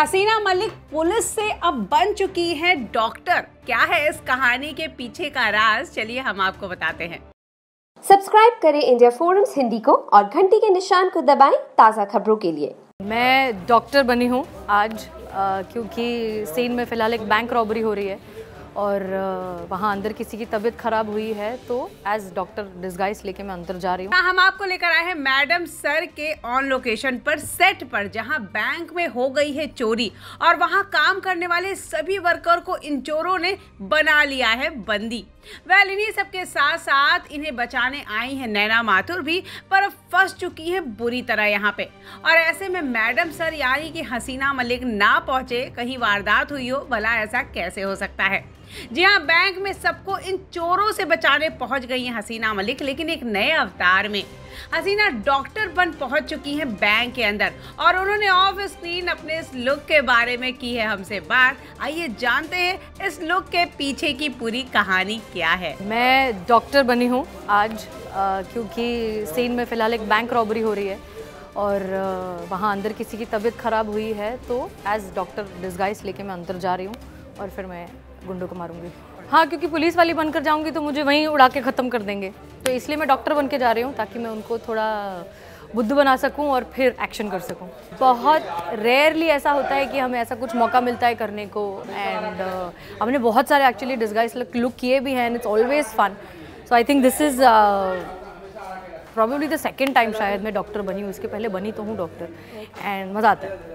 हसीना Malik police से अब बन चुकी है डॉक्टर। क्या है इस कहानी के पीछे का राज? चलिए हम आपको बताते हैं। सब्सक्राइब करें इंडिया फोरम्स हिंदी को और घंटी के निशान को दबाएँ ताज़ा खबरों के लिए। मैं डॉक्टर बनी हूँ आज आ, क्योंकि सीन में फ़िलहाल एक बैंक रॉबरी हो रही है। और वहाँ अंदर किसी की तबीयत खराब हुई है तो एज डॉक्टर डिस्गाइस लेके मैं अंदर जा रही हूँ। हम आपको लेकर आए हैं मैडम सर के ऑन लोकेशन पर सेट पर, जहाँ बैंक में हो गई है चोरी। और वहाँ काम करने वाले सभी वर्कर को इन चोरों ने बना लिया है बंदी। वेल इन्हीं सबके साथ साथ इन्हें बचाने आई है नैना माथुर भी, पर अब फंस चुकी है बुरी तरह यहाँ पे। और ऐसे में मैडम सर यानी कि हसीना मलिक ना पहुँचे, कहीं वारदात हुई हो, भला ऐसा कैसे हो सकता है? जी हाँ बैंक में सबको इन चोरों से बचाने पहुँच गई हैं हसीना मलिक, लेकिन एक नए अवतार में। हसीना डॉक्टर बन पहुँच चुकी हैं बैंक के अंदर, और उन्होंने ऑफ़ स्क्रीन अपने इस लुक के बारे में की है हमसे बात। आइए जानते हैं इस लुक के पीछे की पूरी कहानी क्या है। मैं डॉक्टर बनी हूँ आज क्योंकि सीन में फ़िलहाल एक बैंक रॉबरी हो रही है, और वहाँ अंदर किसी की तबीयत ख़राब हुई है तो एज डॉक्टर डिस्गाइस लेके मैं अंदर जा रही हूँ, और फिर मैं गुंडों को मारूँगी। हाँ क्योंकि पुलिस वाली बनकर जाऊँगी तो मुझे वहीं उड़ा के ख़त्म कर देंगे। तो इसलिए मैं डॉक्टर बन के जा रही हूँ ताकि मैं उनको थोड़ा बुद्ध बना सकूँ और फिर एक्शन कर सकूँ। बहुत रेयरली ऐसा होता है कि हमें ऐसा कुछ मौका मिलता है करने को। एंड uh, हमने बहुत सारे एक्चुअली डिस्गाइज लुक किए भी हैं it's always fun so I think this is probably the second time शायद मैं डॉक्टर बनी हूँ। इसके पहले बनी तो हूँ डॉक्टर एंड मज़ा आता है।